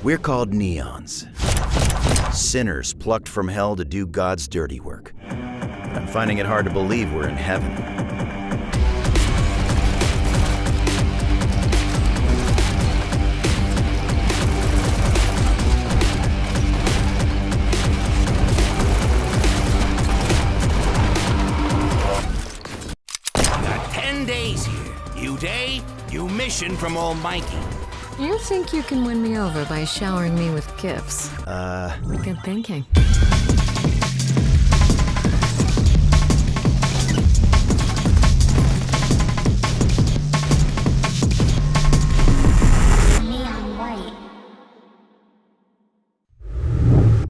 We're called neons. Sinners plucked from hell to do God's dirty work. I'm finding it hard to believe we're in heaven. Got ten days here. You day, you mission from Almighty. You think you can win me over by showering me with gifts? Uh, Good thinking.